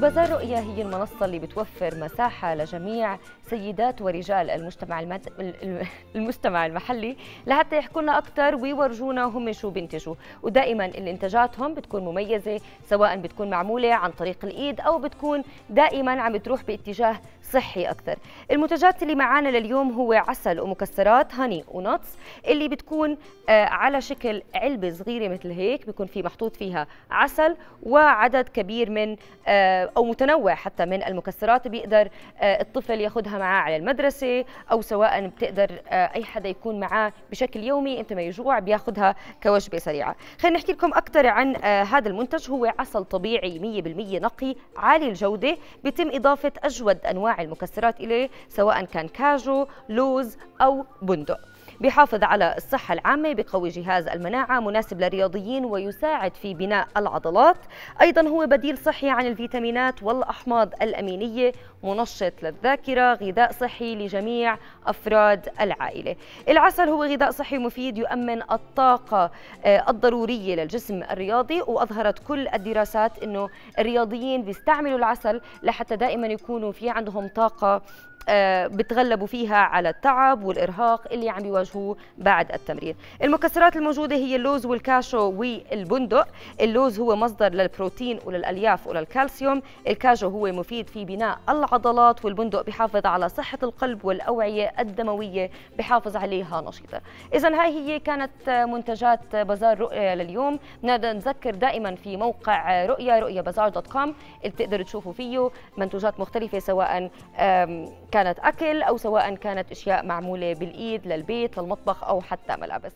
بازار رؤيا هي المنصة اللي بتوفر مساحة لجميع سيدات ورجال المجتمع المد... المجتمع المحلي لحتى يحكوا لنا أكثر ويورجونا هم شو بينتجوا. ودائما الانتاجاتهم بتكون مميزة سواء بتكون معمولة عن طريق الإيد أو بتكون دائما عم بتروح باتجاه صحي أكثر. المنتجات اللي معانا لليوم هو عسل ومكسرات هاني ونتس اللي بتكون آه، على شكل علبة صغيرة مثل هيك بيكون في محطوط فيها عسل وعدد كبير من آه، أو متنوع حتى من المكسرات بيقدر آه، الطفل ياخذها معاه على المدرسة أو سواء بتقدر أي حدا يكون معاه بشكل يومي أنت ما يجوع بياخذها كوجبة سريعة. خلينا نحكي لكم أكثر عن هذا المنتج. هو عسل طبيعي 100% نقي عالي الجودة بيتم إضافة أجود أنواع المكسرات إليه سواء كان كاجو لوز أو بندق. بيحافظ على الصحة العامة بقوي جهاز المناعة مناسب للرياضيين ويساعد في بناء العضلات. أيضا هو بديل صحي عن الفيتامينات والأحماض الأمينية منشط للذاكرة غذاء صحي لجميع أفراد العائلة. العسل هو غذاء صحي مفيد يؤمن الطاقة آه، الضرورية للجسم الرياضي وأظهرت كل الدراسات أنه الرياضيين بيستعملوا العسل لحتى دائما يكونوا في عندهم طاقة آه، بتغلبوا فيها على التعب والإرهاق اللي عم بيواجهوه. بعد التمرين المكسرات الموجودة هي اللوز والكاشو والبندق. اللوز هو مصدر للبروتين وللألياف وللكالسيوم. الكاجو هو مفيد في بناء العضلات والبندق بحافظ على صحة القلب والأوعية الدموية بحافظ عليها نشيطة. إذا هاي هي كانت منتجات بازار رؤيا لليوم. بدنا نذكر دائما في موقع رؤيا رؤيا بازار dot com. اللي بتقدروا تشوفوا فيه منتوجات مختلفة سواء كانت أكل أو سواء كانت أشياء معمولة بالإيد للبيت للمطبخ أو حتى ملابس.